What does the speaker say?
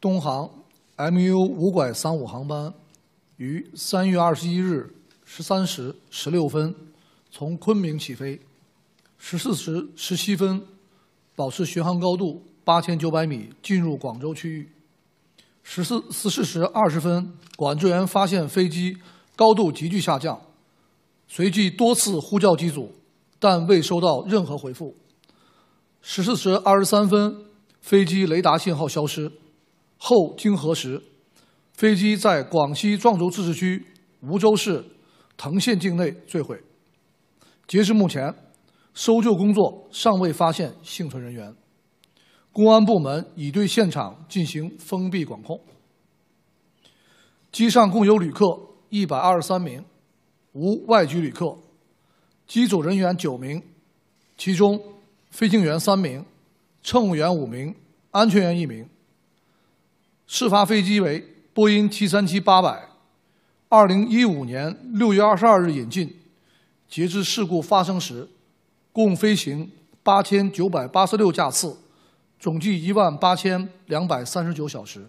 东航 MU 五拐三五航班于三月二十一日十三时十六分从昆明起飞，十四时十七分保持巡航高度八千九百米进入广州区域。十四十四时二十分，管制员发现飞机高度急剧下降，随即多次呼叫机组，但未收到任何回复。十四时二十三分，飞机雷达信号消失，后经核实，飞机在广西壮族自治区梧州市藤县境内坠毁。截至目前，搜救工作尚未发现幸存人员。公安部门已对现场进行封闭管控。机上共有旅客一百二十三名，无外籍旅客，机组人员九名，其中飞行员三名，乘务员五名，安全员一名。事发飞机为波音七三七八百，二零一五年六月二十二日引进，截至事故发生时，共飞行八千九百八十六架次。总计一万八千两百三十九小时。